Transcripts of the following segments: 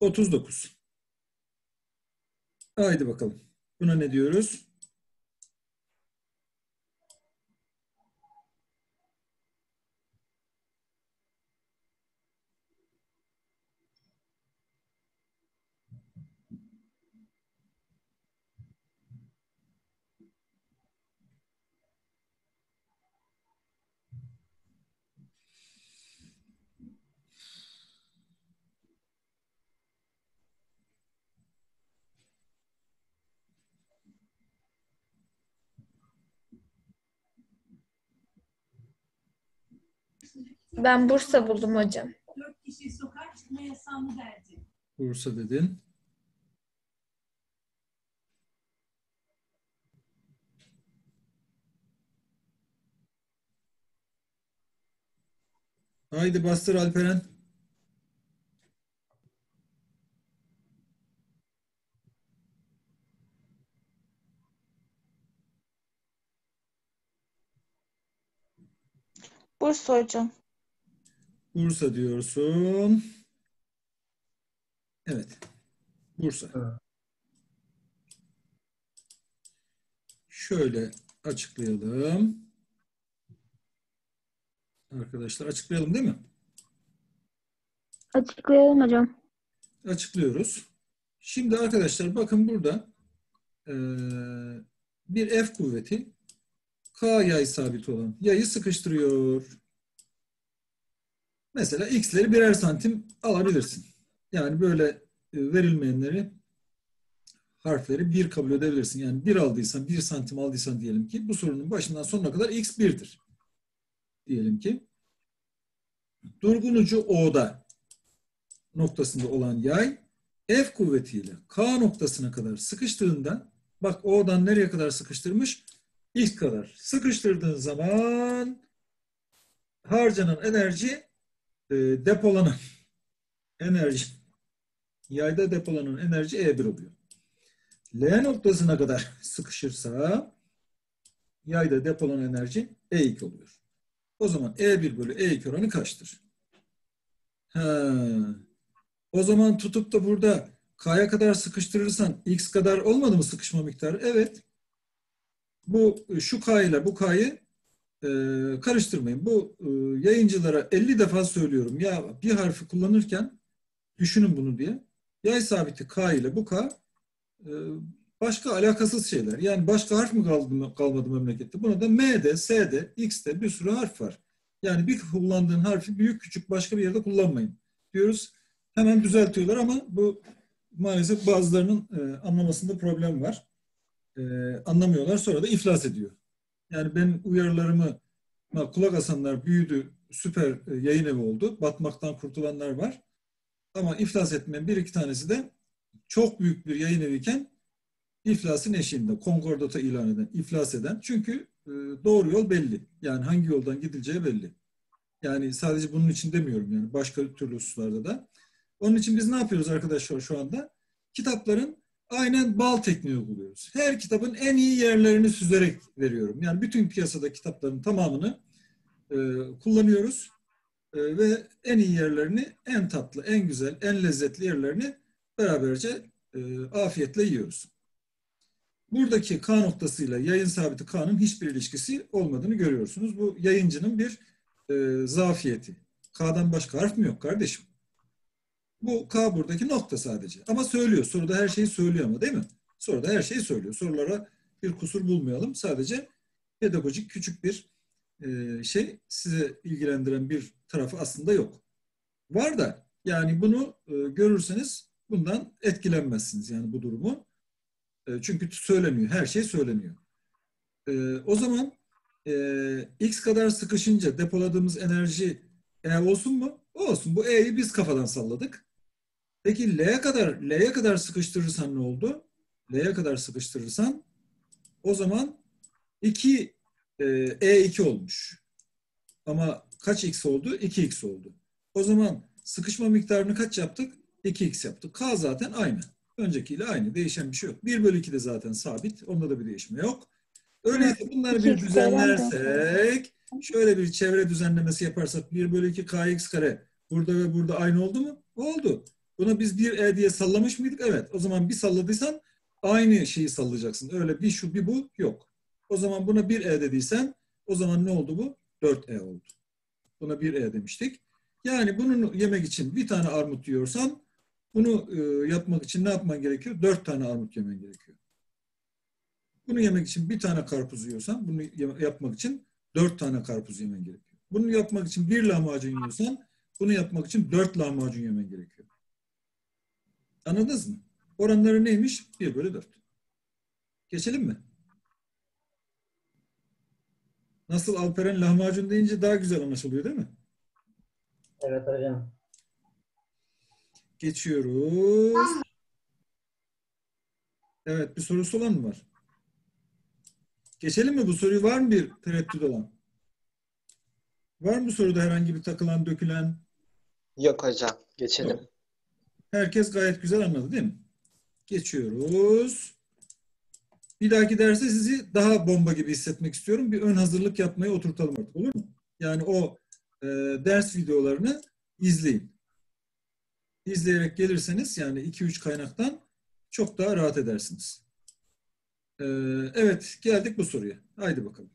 39. Haydi bakalım. Buna ne diyoruz? Ben Bursa buldum hocam. Dört kişi sokağa çıkma yasağını verdi. Bursa dedin. Haydi bastır Alperen. Bursa hocam. Bursa diyorsun. Evet. Bursa. Evet. Şöyle açıklayalım. Arkadaşlar açıklayalım değil mi? Açıklayalım hocam. Açıklıyoruz. Şimdi arkadaşlar bakın burada eee, bir F kuvveti K yay sabit olan yayı sıkıştırıyor. Mesela x'leri birer santim alabilirsin. Yani böyle e, verilmeyenleri harfleri bir kabul edebilirsin. Yani bir aldıysan, bir santim aldıysan diyelim ki bu sorunun başından sonuna kadar x birdir. Diyelim ki. Durgun ucu O'da noktasında olan yay F kuvvetiyle K noktasına kadar sıkıştığında bak O'dan nereye kadar sıkıştırmış? X kadar. Sıkıştırdığın zaman harcanan enerji e, depolanan enerji yayda depolanan enerji E1 oluyor. L noktasına kadar sıkışırsa yayda depolanan enerji E2 oluyor. O zaman E1 bölü E2 oranı kaçtır? Ha. O zaman tutup da burada K'ya kadar sıkıştırırsan X kadar olmadı mı sıkışma miktarı? Evet. Bu şu K ile bu K'yı e, karıştırmayın. Bu e, yayıncılara 50 defa söylüyorum. Ya bir harfi kullanırken düşünün bunu diye. Yay sabiti K ile bu K e, başka alakasız şeyler. Yani başka harf mi kaldı, kalmadı memlekette? Buna da M'de, S'de, X'de bir sürü harf var. Yani bir kullandığın harfi büyük küçük başka bir yerde kullanmayın diyoruz. Hemen düzeltiyorlar ama bu maalesef bazılarının e, anlamasında problem var. Anlamıyorlar sonra da iflas ediyor. Yani ben uyarılarımı kulak asanlar büyüdü, süper e, yayın evi oldu. Batmaktan kurtulanlar var. Ama iflas etmeyen bir iki tanesi de çok büyük bir yayın eviyken iflasın eşiğinde, konkordata ilan eden, iflas eden. Çünkü e, doğru yol belli. Yani hangi yoldan gidileceği belli. Yani sadece bunun için demiyorum yani başka türlü hususlarda da. Onun için biz ne yapıyoruz arkadaşlar şu anda? Kitapların aynen bal tekniği uyguluyoruz. Her kitabın en iyi yerlerini süzerek veriyorum. Yani bütün piyasada kitapların tamamını e, kullanıyoruz. E, ve en iyi yerlerini, en tatlı, en güzel, en lezzetli yerlerini beraberce e, afiyetle yiyoruz. Buradaki K noktasıyla yayın sabiti K'nın hiçbir ilişkisi olmadığını görüyorsunuz. Bu yayıncının bir e, zafiyeti. K'dan başka harf mi yok kardeşim? Bu K buradaki nokta sadece. Ama söylüyor. Soruda her şeyi söylüyor ama değil mi? Soruda her şeyi söylüyor. Sorulara bir kusur bulmayalım. Sadece pedagojik küçük bir e, şey size ilgilendiren bir tarafı aslında yok. Var da yani bunu e, görürseniz bundan etkilenmezsiniz yani bu durumu. E, çünkü söyleniyor. Her şey söyleniyor. E, o zaman e, X kadar sıkışınca depoladığımız enerji E olsun mu? Olsun. Bu E'yi biz kafadan salladık. Peki L'ye kadar L'ye kadar sıkıştırırsan ne oldu? L'ye kadar sıkıştırırsan o zaman 2 e, E2 olmuş. Ama kaç X oldu? 2X oldu. O zaman sıkışma miktarını kaç yaptık? 2X yaptık. K zaten aynı. Öncekiyle aynı. Değişen bir şey yok. 1 bölü 2 de zaten sabit. Onda da bir değişme yok. Öyleyse bunları bir 2x düzenlersek şöyle bir çevre düzenlemesi yaparsak 1 bölü 2 kx kare burada ve burada aynı oldu mu? Oldu. Buna biz bir E diye sallamış mıydık? Evet. O zaman bir salladıysan aynı şeyi sallayacaksın. Öyle bir şu bir bu yok. O zaman buna bir E dediysen o zaman ne oldu bu? 4E oldu. Buna bir E demiştik. Yani bunu yemek için bir tane armut yiyorsan bunu e, yapmak için ne yapman gerekiyor? Dört tane armut yemen gerekiyor. Bunu yemek için bir tane karpuz yiyorsan bunu yapmak için dört tane karpuz yemen gerekiyor. Bunu yapmak için bir lahmacun yiyorsan bunu yapmak için dört lahmacun yemen gerekiyor. Anladınız mı? Oranları neymiş? 1 bölü 4. Geçelim mi? Nasıl Alperen lahmacun deyince daha güzel anlaşılıyor değil mi? Evet hocam. Geçiyoruz. Evet bir sorusu olan mı var? Geçelim mi? Bu soruyu var mı bir tereddüt olan? Var mı bu soruda herhangi bir takılan, dökülen? Yok hocam. Geçelim. Yok. Herkes gayet güzel anladı değil mi? Geçiyoruz. Bir dahaki derse sizi daha bomba gibi hissetmek istiyorum. Bir ön hazırlık yapmaya oturtalım artık olur mu? Yani o e, ders videolarını izleyin. İzleyerek gelirseniz yani 2-3 kaynaktan çok daha rahat edersiniz. E, evet geldik bu soruya. Haydi bakalım.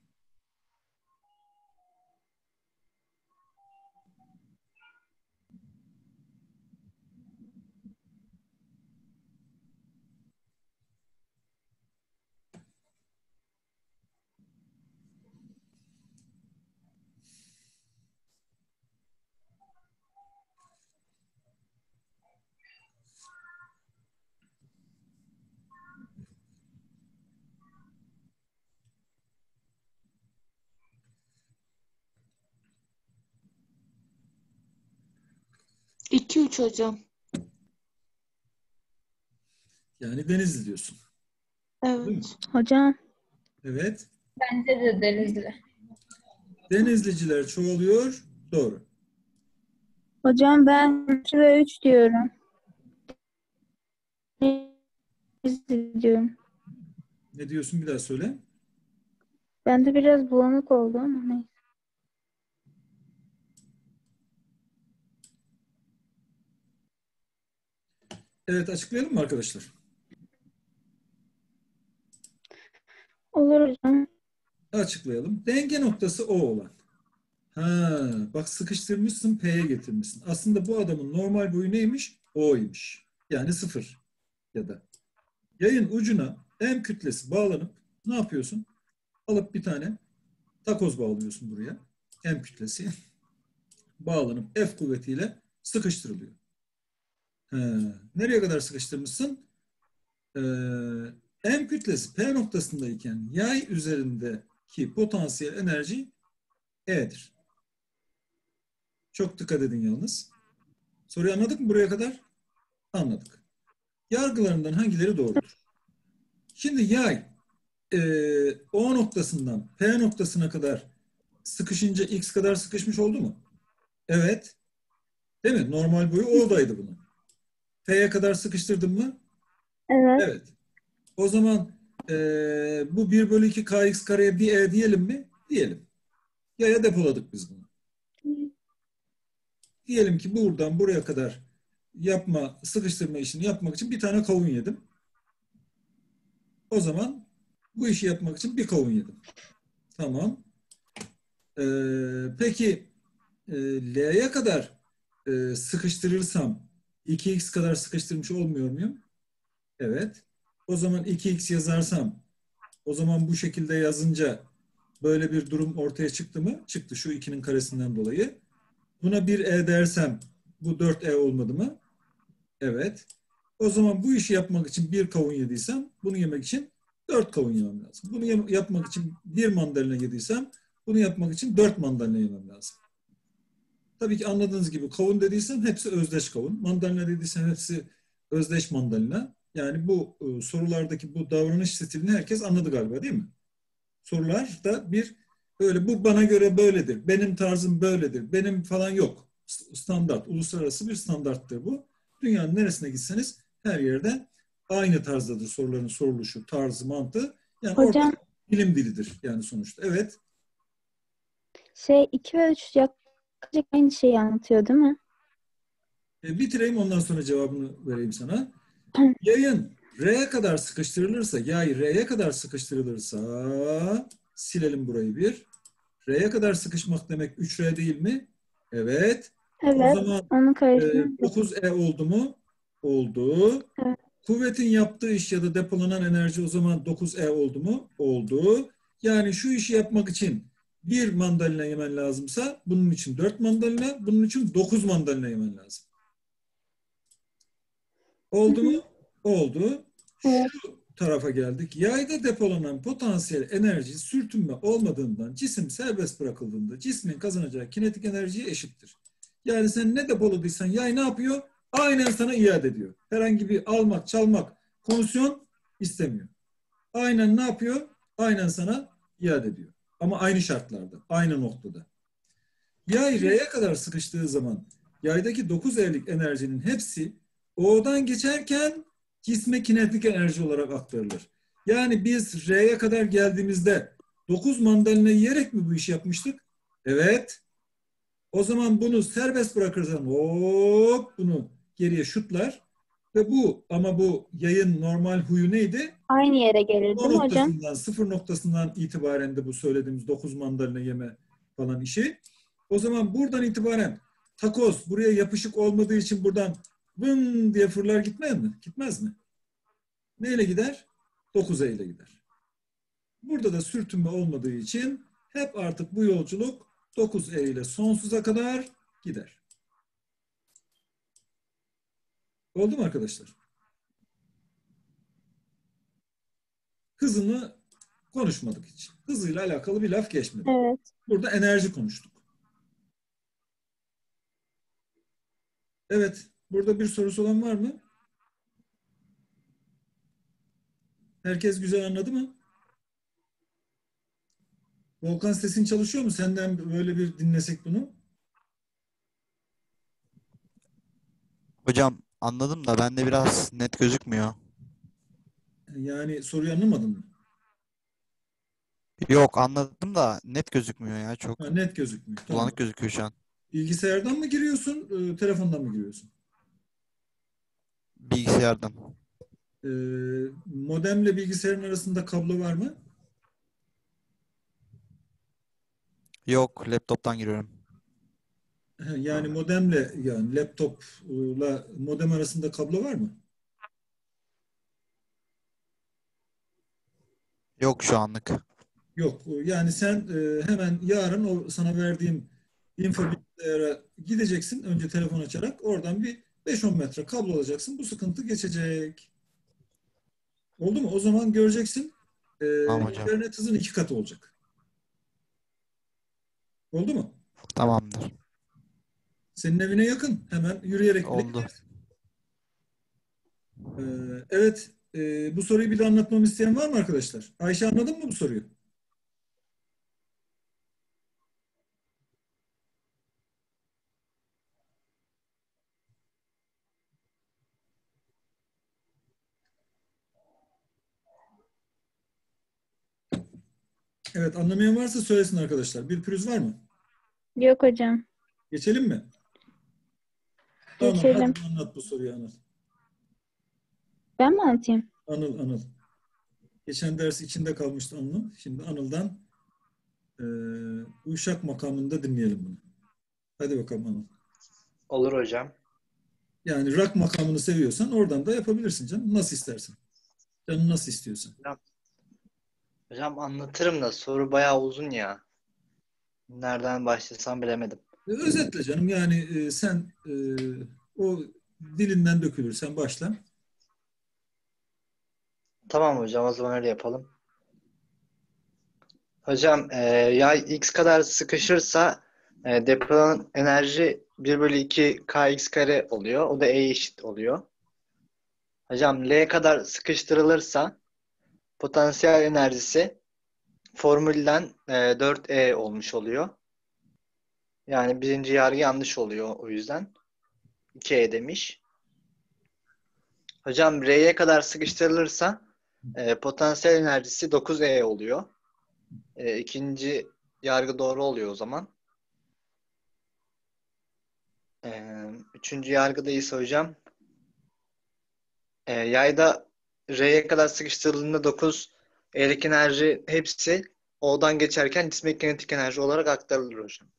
İki üç hocam. Yani Denizli diyorsun. Evet. Hocam Evet. Bence de Denizli. Denizliciler çoğalıyor. Doğru. hocam ben 2 ve 3 diyorum. Denizli diyorum. Ne diyorsun bir daha söyle. Ben de biraz bulanık oldu ama neyse. Evet açıklayalım mı arkadaşlar? Olur hocam. Açıklayalım. Denge noktası O olan. Ha, bak sıkıştırmışsın P'ye getirmişsin. Aslında bu adamın normal boyu neymiş? O'ymuş. Yani sıfır ya da. Yayın ucuna M kütlesi bağlanıp ne yapıyorsun? Alıp bir tane takoz bağlıyorsun buraya. M kütlesi. Bağlanıp F kuvvetiyle sıkıştırılıyor. Ha, nereye kadar sıkıştırmışsın? Ee, M kütlesi P noktasındayken yay üzerindeki potansiyel enerji E'dir. Çok dikkat edin yalnız. Soruyu anladık mı buraya kadar? Anladık. Yargılarından hangileri doğrudur? Şimdi yay e, O noktasından P noktasına kadar sıkışınca X kadar sıkışmış oldu mu? Evet. Değil mi? Normal boyu O'daydı bunun. P'ye kadar sıkıştırdın mı? Evet. Evet. O zaman eee, bu 1 bölü 2 kx kareye bir e diyelim mi? Diyelim. Yaya depoladık biz bunu. Diyelim ki buradan buraya kadar yapma, sıkıştırma işini yapmak için bir tane kavun yedim. O zaman bu işi yapmak için bir kavun yedim. Tamam. Eee, peki e, L'ye kadar e, sıkıştırırsam 2x kadar sıkıştırmış olmuyor muyum? Evet. O zaman 2x yazarsam o zaman bu şekilde yazınca böyle bir durum ortaya çıktı mı? Çıktı şu 2'nin karesinden dolayı. Buna bir e dersem bu 4e olmadı mı? Evet. O zaman bu işi yapmak için bir kavun yediysem bunu yemek için 4 kavun yemem lazım. Bunu yapmak için bir mandalina yediysem bunu yapmak için 4 mandalina yemem lazım. Tabii ki anladığınız gibi kavun dediysem hepsi özdeş kavun. Mandalina dediysem hepsi özdeş mandalina. Yani bu e, sorulardaki bu davranış stilini herkes anladı galiba değil mi? Sorularda bir böyle bu bana göre böyledir, benim tarzım böyledir, benim falan yok. Standart, uluslararası bir standarttır bu. Dünyanın neresine gitseniz her yerde aynı tarzdadır soruların soruluşu, tarzı, mantığı. Yani Hocam bilim dilidir yani sonuçta. Evet. şey 2 ve 3 yaklaşık aynı şeyi anlatıyor değil mi? E, bitireyim ondan sonra cevabını vereyim sana. Yayın R'ye kadar sıkıştırılırsa, yay R'ye kadar sıkıştırılırsa silelim burayı bir. R'ye kadar sıkışmak demek 3R değil mi? Evet. Evet. O zaman Onu e, karıştırdım. 9E oldu mu? Oldu. Evet. Kuvvetin yaptığı iş ya da depolanan enerji o zaman 9E oldu mu? Oldu. Yani şu işi yapmak için bir mandalina yemen lazımsa bunun için 4 mandalina, bunun için 9 mandalina yemen lazım. Oldu mu? Oldu. Şu tarafa geldik. Yayda depolanan potansiyel enerji sürtünme olmadığından cisim serbest bırakıldığında cismin kazanacağı kinetik enerjiye eşittir. Yani sen ne depoladıysan yay ne yapıyor? Aynen sana iade ediyor. Herhangi bir almak, çalmak, komisyon istemiyor. Aynen ne yapıyor? Aynen sana iade ediyor. Ama aynı şartlarda, aynı noktada. Yay R'ye kadar sıkıştığı zaman yaydaki 9 E'lik enerjinin hepsi O'dan geçerken cisme kinetik enerji olarak aktarılır. Yani biz R'ye kadar geldiğimizde 9 mandalina yiyerek mi bu işi yapmıştık? Evet. O zaman bunu serbest bırakırsan hop bunu geriye şutlar ve bu ama bu yayın normal huyu neydi? Aynı yere gelir değil mi hocam? sıfır noktasından itibaren de bu söylediğimiz 9 mandalina yeme falan işi. O zaman buradan itibaren takoz buraya yapışık olmadığı için buradan vın diye fırlar gitmez mi? Gitmez mi? Neyle gider? 9 ile gider. Burada da sürtünme olmadığı için hep artık bu yolculuk 9 E ile sonsuza kadar gider. Oldu mu arkadaşlar? Hızını konuşmadık hiç. Hızıyla alakalı bir laf geçmedi. Evet. Burada enerji konuştuk. Evet. Burada bir sorusu olan var mı? Herkes güzel anladı mı? Volkan sesin çalışıyor mu? Senden böyle bir dinlesek bunu. Hocam anladım da bende biraz net gözükmüyor. Yani soruyu anlamadın mı? Yok anladım da net gözükmüyor ya çok. Ha, net gözükmüyor. Tamam. Bulanık gözüküyor şu an. Bilgisayardan mı giriyorsun, e, telefondan mı giriyorsun? Bilgisayardan. E, modemle bilgisayarın arasında kablo var mı? Yok laptoptan giriyorum. Yani modemle yani laptopla modem arasında kablo var mı? Yok şu anlık. Yok. Yani sen e, hemen yarın o sana verdiğim info bilgisayara gideceksin. Önce telefon açarak oradan bir 5-10 metre kablo alacaksın. Bu sıkıntı geçecek. Oldu mu? O zaman göreceksin. e, Tamam hocam. internet hızın iki katı olacak. Oldu mu? Tamamdır. Senin evine yakın. Hemen yürüyerek bile Oldu. gidersin. Ee, evet. e, bu soruyu bir de anlatmamı isteyen var mı arkadaşlar? Ayşe anladın mı bu soruyu? Evet anlamayan varsa söylesin arkadaşlar. Bir pürüz var mı? Yok hocam. Geçelim mi? Tamam Geçelim. hadi anlat bu soruyu Anıl. Ben mi anlatayım? Anıl, Anıl. Geçen ders içinde kalmıştı Anıl'ın. Şimdi Anıl'dan e, Uşak makamında dinleyelim bunu. Hadi bakalım Anıl. Olur hocam. Yani rak makamını seviyorsan oradan da yapabilirsin canım. Nasıl istersen. Canın nasıl istiyorsan. Hocam anlatırım da soru bayağı uzun ya. Nereden başlasam bilemedim. E, özetle canım yani e, sen e, o dilinden dökülür. Sen başla. Tamam hocam o zaman öyle yapalım. Hocam e, yay x kadar sıkışırsa e, depolanan enerji 1 bölü 2 kx kare oluyor. O da e eşit oluyor. Hocam l kadar sıkıştırılırsa potansiyel enerjisi formülden e, 4e olmuş oluyor. Yani birinci yargı yanlış oluyor o yüzden. 2e demiş. Hocam R'ye kadar sıkıştırılırsa e, potansiyel enerjisi 9E oluyor. E, ikinci yargı doğru oluyor o zaman. Ee, üçüncü yargıdayız hocam. Ee, yayda R'ye kadar sıkıştırıldığında 9 elektrik enerji hepsi O'dan geçerken cismek kinetik enerji olarak aktarılır hocam.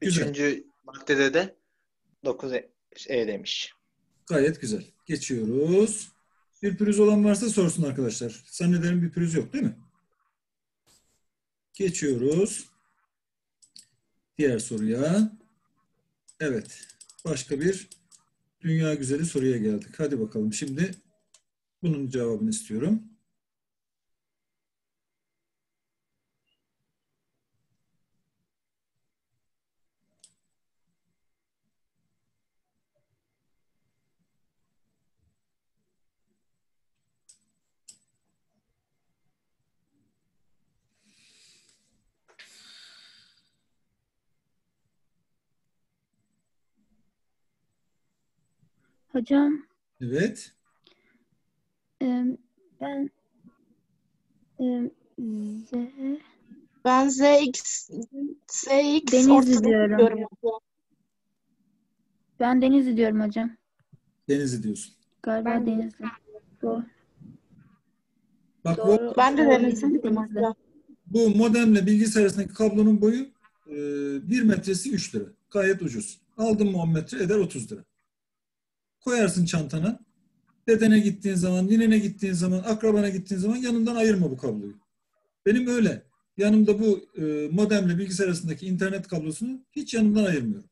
Güzel. Üçüncü maddede de 9 E, e demiş. Gayet güzel. Geçiyoruz. Bir pürüz olan varsa sorsun arkadaşlar. Zannederim bir pürüz yok değil mi? Geçiyoruz. Diğer soruya. Evet. Başka bir dünya güzeli soruya geldik. Hadi bakalım şimdi bunun cevabını istiyorum. Hocam Evet. e, ben e, Z Ben ZX, ZX ortada diyorum. diyorum hocam. ben Denizli diyorum hocam. Denizli diyorsun. Galiba Ben de. Denizli. Doğru. Bak bu, Doğru. Ben de Denizli diyorum Denizli. hocam. bu modemle bilgisayar arasındaki kablonun boyu e, 1 metresi 3 lira. Gayet ucuz. Aldın mı 10 metre eder 30 lira. Koyarsın çantana. Dedene gittiğin zaman, ninene gittiğin zaman, akrabana gittiğin zaman yanından ayırma bu kabloyu. Benim öyle. Yanımda bu e, modemle bilgisayar arasındaki internet kablosunu hiç yanımdan ayırmıyorum.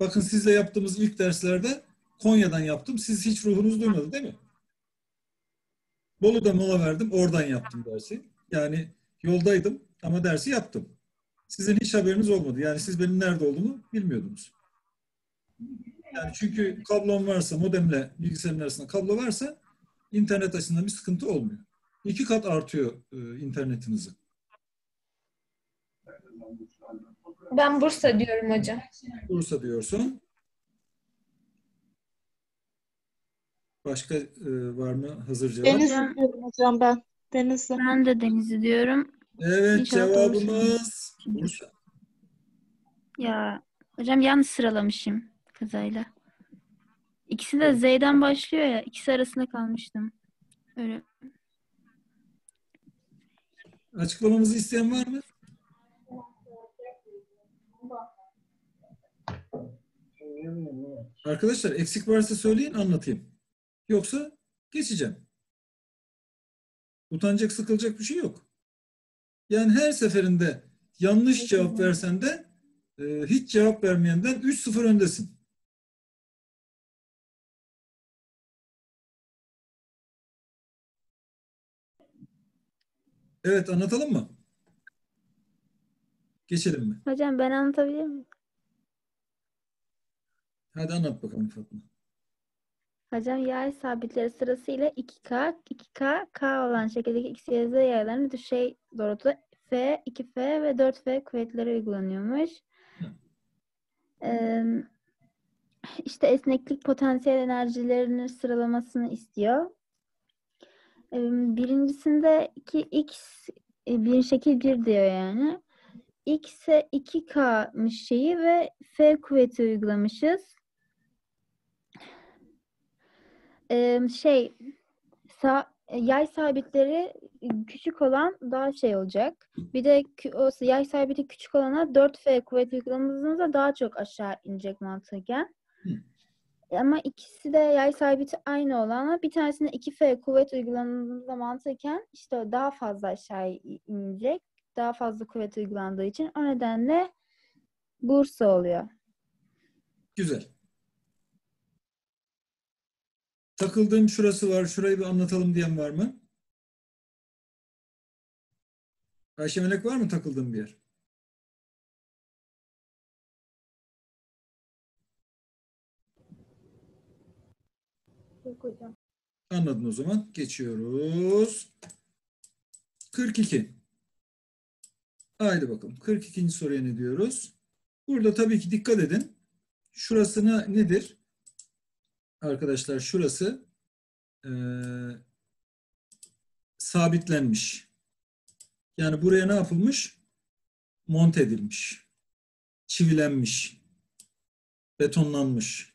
Bakın sizle yaptığımız ilk derslerde Konya'dan yaptım. Siz hiç ruhunuz duymadı değil mi? Bolu'da mola verdim. Oradan yaptım dersi. Yani yoldaydım ama dersi yaptım. Sizin hiç haberiniz olmadı. Yani siz benim nerede olduğumu bilmiyordunuz. Yani çünkü kablom varsa, modemle bilgisayarın arasında kablo varsa internet açısından bir sıkıntı olmuyor. İki kat artıyor e, internetin hızı. Ben Bursa diyorum hocam. Bursa diyorsun. Başka e, var mı hazır cevap? Denizli diyorum hocam ben. Denizli. Ben de Denizli diyorum. Evet İnşallah cevabımız Bursa. Ya hocam yanlış sıralamışım kazayla. İkisi de Z'den başlıyor ya. İkisi arasında kalmıştım. Öyle. Açıklamamızı isteyen var mı? Arkadaşlar eksik varsa söyleyin anlatayım. Yoksa geçeceğim. Utanacak sıkılacak bir şey yok. Yani her seferinde yanlış cevap versen de e, hiç cevap vermeyenden 3-0 öndesin. Evet anlatalım mı? Geçelim mi? Hocam ben anlatabilir miyim? Hadi anlat bakalım Fatma. Hocam yay sabitleri sırasıyla 2K, 2K, K olan şekildeki X, Y, Z yaylarına düşey doğrultuda F, 2F ve 4F kuvvetleri uygulanıyormuş. Ee, işte esneklik potansiyel enerjilerinin sıralamasını istiyor. Birincisinde 2X e, bir şekil 1 diyor yani. X'e 2K'mış şeyi ve F kuvveti uygulamışız. Şey sa- yay sabitleri küçük olan daha şey olacak. Bir de o yay sabiti küçük olana 4F kuvvet uyguladığımızda daha çok aşağı inecek mantıken. Ama ikisi de yay sabiti aynı olana bir tanesinde 2F kuvvet uygulandığında mantıken işte daha fazla aşağı inecek. Daha fazla kuvvet uygulandığı için o nedenle Bursa oluyor. Güzel. Takıldığım şurası var. Şurayı bir anlatalım diyen var mı? Ayşe Melek var mı takıldığım bir yer? Yok hocam. Anladın o zaman. Geçiyoruz. 42. Haydi bakalım. 42. soruya ne diyoruz? Burada tabii ki dikkat edin. Şurasına nedir? Arkadaşlar şurası eee, sabitlenmiş. Yani buraya ne yapılmış? Monte edilmiş. çivilenmiş, betonlanmış.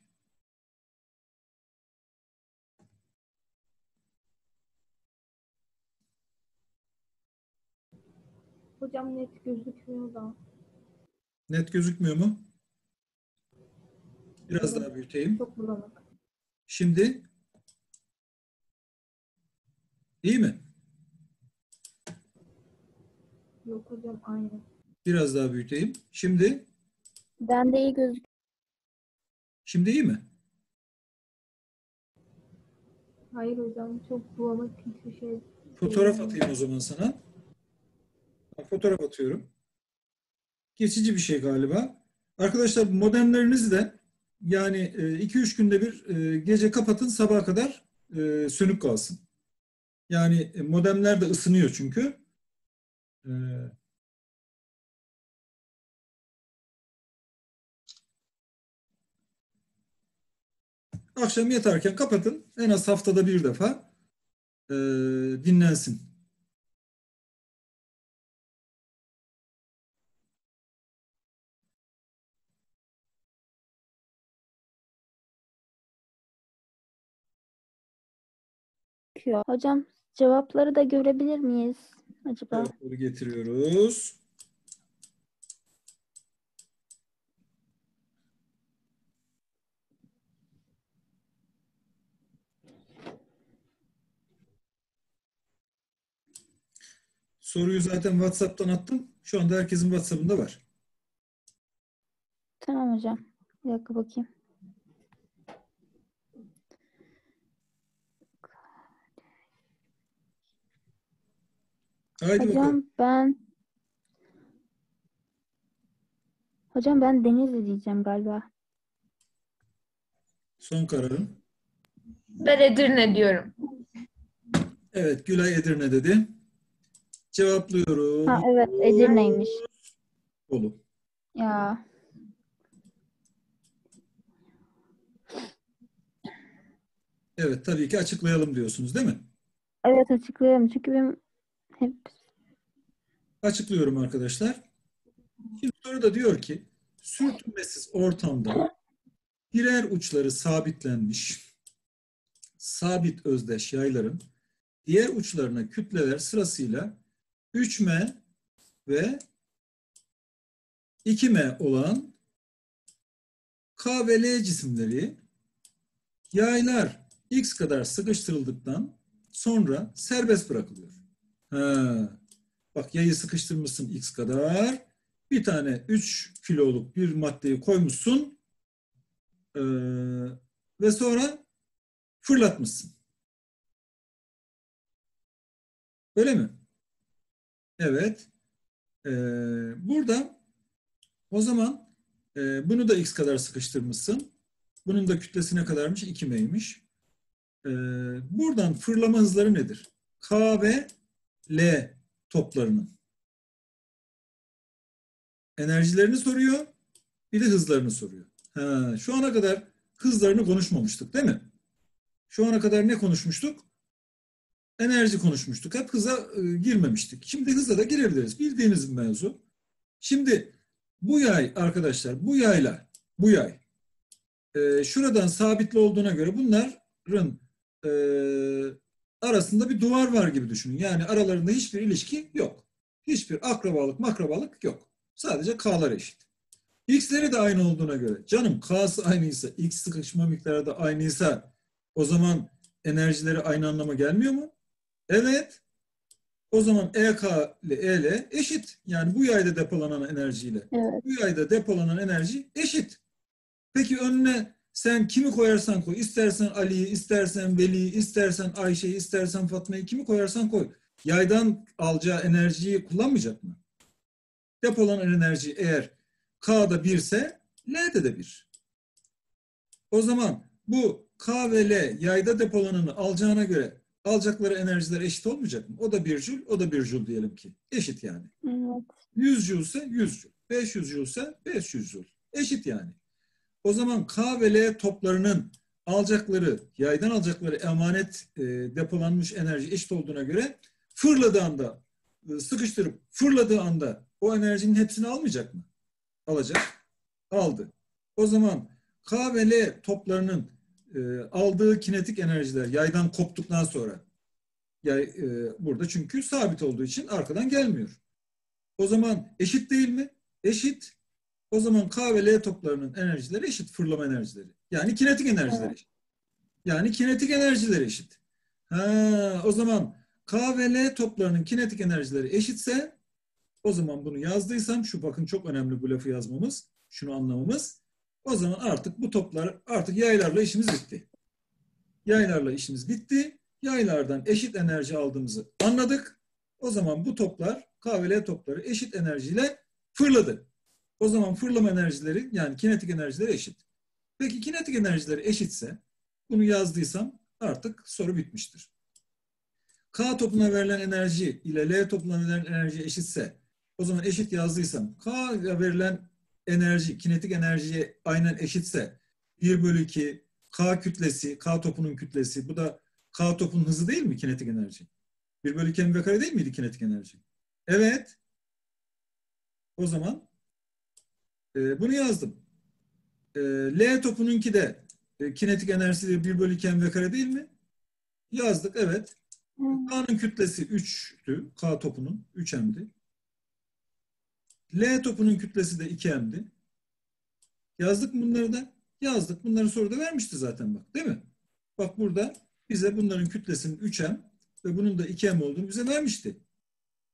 Hocam net gözükmüyor da. Net gözükmüyor mu? Biraz daha büyüteyim. Çok bulanık. Şimdi iyi mi? Yok hocam aynı. Biraz daha büyüteyim. Şimdi Ben de iyi gözük. şimdi iyi mi? Hayır hocam çok bulanık hiçbir şey. Fotoğraf atayım o zaman sana. Fotoğraf atıyorum. Geçici bir şey galiba. Arkadaşlar modemlerinizi de yani 2-3 günde bir e, gece kapatın sabaha kadar e, sönük kalsın. Yani e, modemler de ısınıyor çünkü. E, Akşam yatarken kapatın. En az haftada bir defa e, dinlensin. Hocam cevapları da görebilir miyiz acaba? Cevapları getiriyoruz. Soruyu zaten WhatsApp'tan attım. Şu anda herkesin WhatsApp'ında var. Tamam hocam. Bir dakika bakayım. Haydi bakalım. Hocam ben Hocam ben Denizli diyeceğim galiba. Son kararım. Ben Edirne diyorum. Evet, Gülay Edirne dedi. Cevaplıyorum. Ha evet Edirne'ymiş. Bolu. Ya Evet, tabii ki açıklayalım diyorsunuz değil mi? evet açıklıyorum çünkü benim Açıklıyorum arkadaşlar. Şimdi soruda diyor ki sürtünmesiz ortamda birer uçları sabitlenmiş sabit özdeş yayların diğer uçlarına kütleler sırasıyla 3m ve 2m olan K ve L cisimleri yaylar x kadar sıkıştırıldıktan sonra serbest bırakılıyor. Ha. Bak yayı sıkıştırmışsın x kadar. Bir tane 3 kiloluk bir maddeyi koymuşsun. Ee, ve sonra fırlatmışsın. Öyle mi? Evet. Ee, burada o zaman e, bunu da x kadar sıkıştırmışsın. Bunun da kütlesi ne kadarmış? 2 m'ymiş. Ee, buradan fırlama hızları nedir? K ve L toplarının. Enerjilerini soruyor, bir de hızlarını soruyor. Ha, şu ana kadar hızlarını konuşmamıştık değil mi? Şu ana kadar ne konuşmuştuk? Enerji konuşmuştuk. Hep hıza e, girmemiştik. Şimdi hıza da girebiliriz. Bildiğiniz bir mevzu. Şimdi bu yay arkadaşlar, bu yayla, bu yay e, şuradan sabitli olduğuna göre bunların e, arasında bir duvar var gibi düşünün. Yani aralarında hiçbir ilişki yok. Hiçbir akrabalık makrabalık yok. Sadece K'lar eşit. X'leri de aynı olduğuna göre. Canım K'sı aynıysa, X sıkışma miktarı da aynıysa o zaman enerjileri aynı anlama gelmiyor mu? Evet. O zaman EK ile EL eşit. Yani bu yayda depolanan enerjiyle evet. bu yayda depolanan enerji eşit. Peki önüne sen kimi koyarsan koy. İstersen Ali'yi, istersen Veli'yi, istersen Ayşe'yi, istersen Fatma'yı kimi koyarsan koy. Yaydan alacağı enerjiyi kullanmayacak mı? Depolanan enerji eğer K'da 1 ise L'de de 1. O zaman bu K ve L yayda depolananı alacağına göre alacakları enerjiler eşit olmayacak mı? O da 1 jül, o da 1 jül diyelim ki. Eşit yani. Evet. 100 jül ise 100 jül. 500 jül ise 500 jül. Eşit yani. O zaman K ve L toplarının alacakları, yaydan alacakları emanet e, depolanmış enerji eşit olduğuna göre fırladığı anda, e, sıkıştırıp fırladığı anda o enerjinin hepsini almayacak mı? Alacak. aldı. O zaman K ve L toplarının e, aldığı kinetik enerjiler yaydan koptuktan sonra yay, e, burada çünkü sabit olduğu için arkadan gelmiyor. O zaman eşit değil mi? Eşit. O zaman K ve L toplarının enerjileri eşit fırlama enerjileri. Yani kinetik enerjileri eşit. Yani kinetik enerjileri eşit. Ha, o zaman K ve L toplarının kinetik enerjileri eşitse o zaman bunu yazdıysam şu bakın çok önemli bu lafı yazmamız, şunu anlamamız. O zaman artık bu toplar artık yaylarla işimiz bitti. Yaylarla işimiz bitti. Yaylardan eşit enerji aldığımızı anladık. O zaman bu toplar K ve L topları eşit enerjiyle fırladı. O zaman fırlama enerjileri yani kinetik enerjileri eşit. Peki kinetik enerjileri eşitse bunu yazdıysam artık soru bitmiştir. K topuna verilen enerji ile L topuna verilen enerji eşitse o zaman eşit yazdıysam K ile verilen enerji, kinetik enerjiye aynen eşitse 1 bölü 2 K kütlesi, K topunun kütlesi bu da K topun hızı değil mi kinetik enerji? 1 bölü 2 mv kare değil miydi kinetik enerji? Evet. O zaman e, bunu yazdım. E, L topununki de e, kinetik enerjisi de 1 bölü 2 mv kare değil mi? Yazdık evet. K'nın kütlesi 3'tü. K topunun 3M'di. L topunun kütlesi de 2M'di. Yazdık bunları da? Yazdık. Bunları soruda vermişti zaten bak. Değil mi? Bak burada bize bunların kütlesinin 3M ve bunun da 2M olduğunu bize vermişti.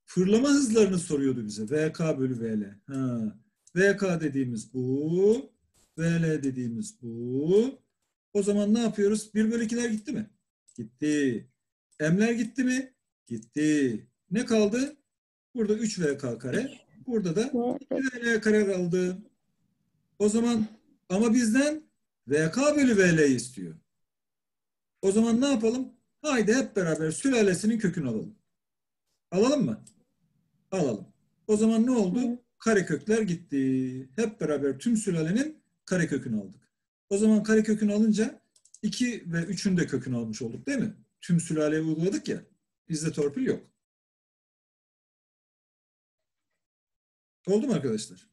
Fırlama hızlarını soruyordu bize. VK bölü VL. Ha. VK dediğimiz bu. VL dediğimiz bu. O zaman ne yapıyoruz? 1 bölü 2'ler gitti mi? Gitti. M'ler gitti mi? Gitti. Ne kaldı? Burada 3 VK kare. Burada da 2 VL kare kaldı. O zaman ama bizden VK bölü VL istiyor. O zaman ne yapalım? Haydi hep beraber sülalesinin kökünü alalım. Alalım mı? Alalım. O zaman ne oldu? Karekökler gitti. Hep beraber tüm sülalenin karekökünü aldık. O zaman karekökünü alınca 2 ve 3'ün de kökünü almış olduk değil mi? Tüm sülaleye uyguladık ya. Bizde torpil yok. Oldu mu arkadaşlar?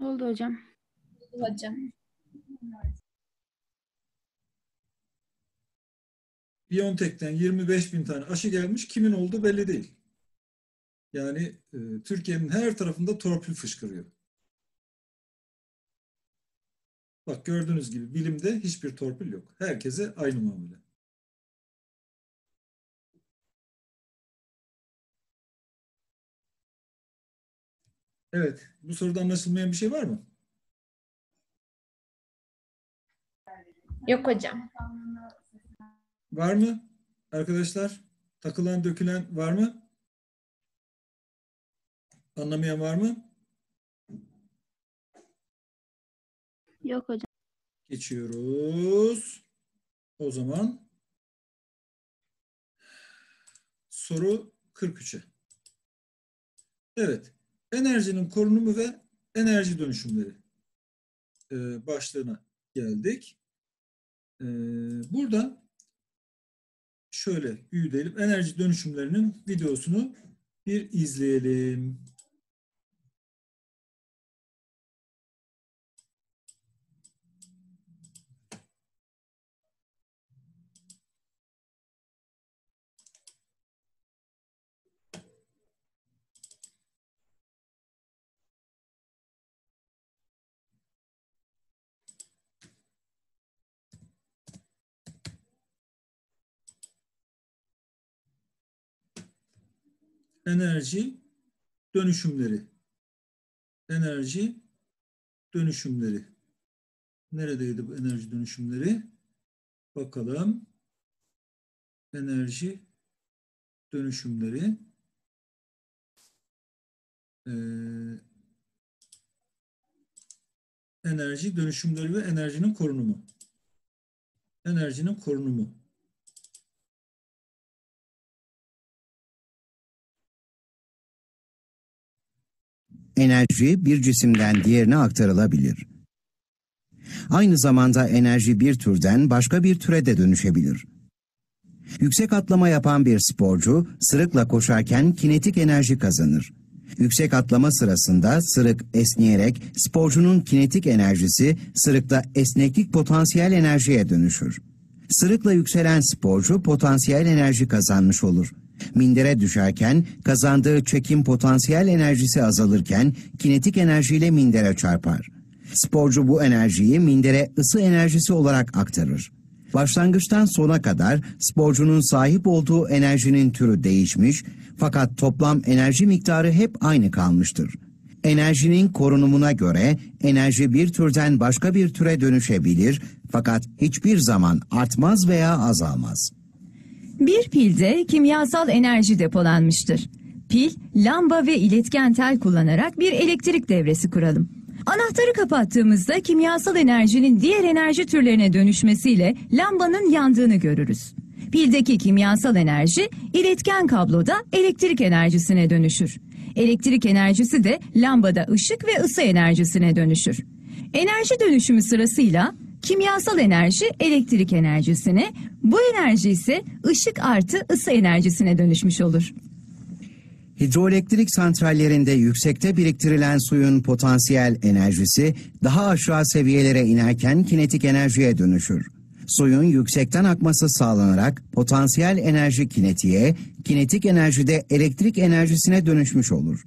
Oldu hocam. Hocam. Biontech'ten 25 bin tane aşı gelmiş. Kimin olduğu belli değil. Yani e, Türkiye'nin her tarafında torpil fışkırıyor. Bak gördüğünüz gibi bilimde hiçbir torpil yok. Herkese aynı muamele. Evet. Bu soruda anlaşılmayan bir şey var mı? Yok hocam. Var mı? Arkadaşlar takılan dökülen var mı? Anlamayan var mı? Yok hocam. Geçiyoruz. O zaman soru 43'e. Evet. Enerjinin korunumu ve enerji dönüşümleri ee, başlığına geldik. Ee, burada şöyle büyütelim. Enerji dönüşümlerinin videosunu bir izleyelim. Enerji dönüşümleri. Enerji dönüşümleri. Neredeydi bu enerji dönüşümleri? Bakalım. Enerji dönüşümleri. Ee, enerji dönüşümleri ve enerjinin korunumu. Enerjinin korunumu. Enerji bir cisimden diğerine aktarılabilir. Aynı zamanda enerji bir türden başka bir türe de dönüşebilir. Yüksek atlama yapan bir sporcu sırıkla koşarken kinetik enerji kazanır. Yüksek atlama sırasında sırık esneyerek sporcunun kinetik enerjisi sırıkta esneklik potansiyel enerjiye dönüşür. Sırıkla yükselen sporcu potansiyel enerji kazanmış olur. Mindere düşerken kazandığı çekim potansiyel enerjisi azalırken kinetik enerjiyle mindere çarpar. Sporcu bu enerjiyi mindere ısı enerjisi olarak aktarır. Başlangıçtan sona kadar sporcunun sahip olduğu enerjinin türü değişmiş fakat toplam enerji miktarı hep aynı kalmıştır. Enerjinin korunumuna göre enerji bir türden başka bir türe dönüşebilir fakat hiçbir zaman artmaz veya azalmaz. Bir pilde kimyasal enerji depolanmıştır. Pil, lamba ve iletken tel kullanarak bir elektrik devresi kuralım. Anahtarı kapattığımızda kimyasal enerjinin diğer enerji türlerine dönüşmesiyle lambanın yandığını görürüz. Pildeki kimyasal enerji iletken kabloda elektrik enerjisine dönüşür. Elektrik enerjisi de lambada ışık ve ısı enerjisine dönüşür. Enerji dönüşümü sırasıyla kimyasal enerji elektrik enerjisine, bu enerji ise ışık artı ısı enerjisine dönüşmüş olur. Hidroelektrik santrallerinde yüksekte biriktirilen suyun potansiyel enerjisi daha aşağı seviyelere inerken kinetik enerjiye dönüşür. Suyun yüksekten akması sağlanarak potansiyel enerji kinetiğe, kinetik enerjide elektrik enerjisine dönüşmüş olur.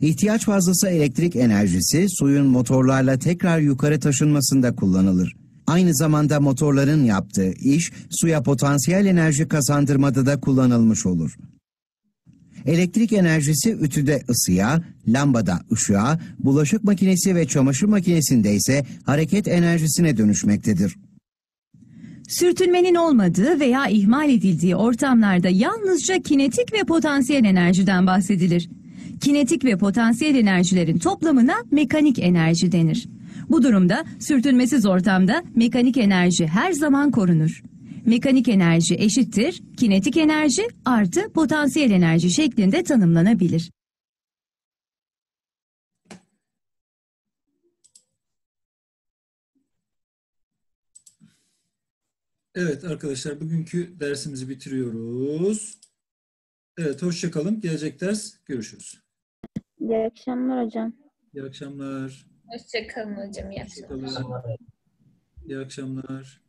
İhtiyaç fazlası elektrik enerjisi suyun motorlarla tekrar yukarı taşınmasında kullanılır. Aynı zamanda motorların yaptığı iş suya potansiyel enerji kazandırmada da kullanılmış olur. Elektrik enerjisi ütüde ısıya, lambada ışığa, bulaşık makinesi ve çamaşır makinesinde ise hareket enerjisine dönüşmektedir. Sürtünmenin olmadığı veya ihmal edildiği ortamlarda yalnızca kinetik ve potansiyel enerjiden bahsedilir. Kinetik ve potansiyel enerjilerin toplamına mekanik enerji denir. Bu durumda sürtünmesiz ortamda mekanik enerji her zaman korunur. Mekanik enerji eşittir kinetik enerji artı potansiyel enerji şeklinde tanımlanabilir. Evet arkadaşlar bugünkü dersimizi bitiriyoruz. Evet hoşça kalın. Gelecek ders görüşürüz. İyi akşamlar hocam. İyi akşamlar. Hoşçakalın hocam. İyi akşamlar. İyi akşamlar.